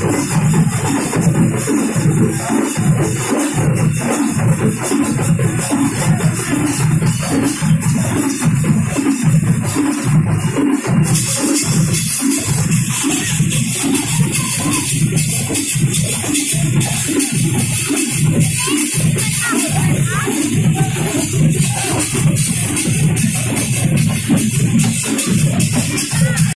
Thank I'm sorry.